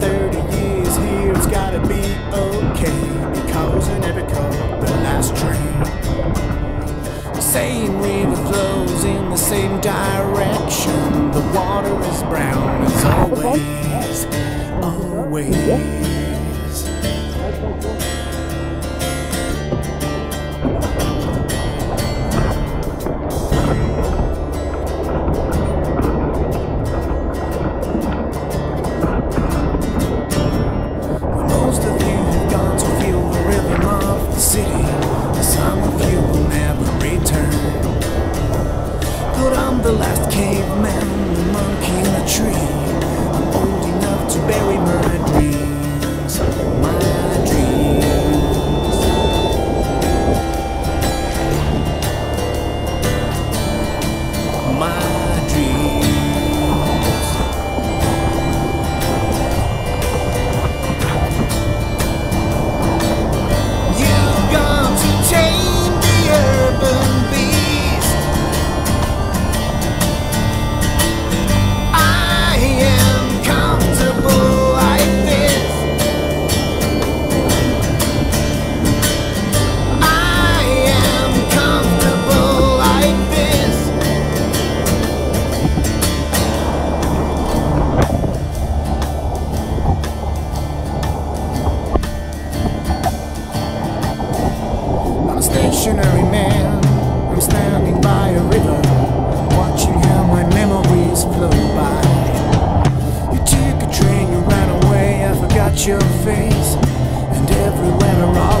30 years here, it's gotta be okay. Because I never caught the last train. The same river flows in the same direction. The water is brown as always. Always. the last caveman. stationary man. I'm standing by a river, watching how my memories flow by. You took a train, you ran away, I forgot your face, and everywhere around.